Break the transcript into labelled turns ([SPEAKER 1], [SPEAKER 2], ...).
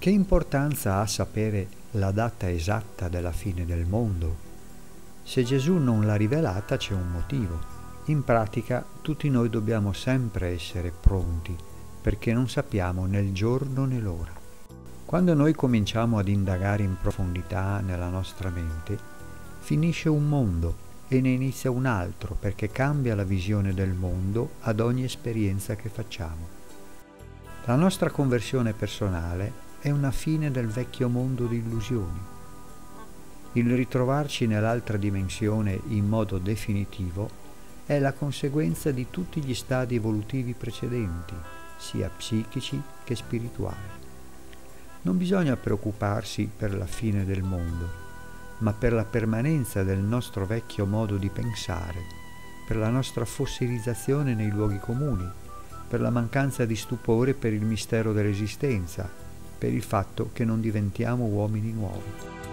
[SPEAKER 1] Che importanza ha sapere la data esatta della fine del mondo? Se Gesù non l'ha rivelata c'è un motivo. In pratica tutti noi dobbiamo sempre essere pronti perché non sappiamo né il giorno né l'ora. Quando noi cominciamo ad indagare in profondità nella nostra mente, finisce un mondo e ne inizia un altro perché cambia la visione del mondo ad ogni esperienza che facciamo. La nostra conversione personale è una fine del vecchio mondo di illusioni. Il ritrovarci nell'altra dimensione in modo definitivo è la conseguenza di tutti gli stadi evolutivi precedenti, sia psichici che spirituali. Non bisogna preoccuparsi per la fine del mondo, ma per la permanenza del nostro vecchio modo di pensare, per la nostra fossilizzazione nei luoghi comuni, per la mancanza di stupore per il mistero dell'esistenza, per il fatto che non diventiamo uomini nuovi.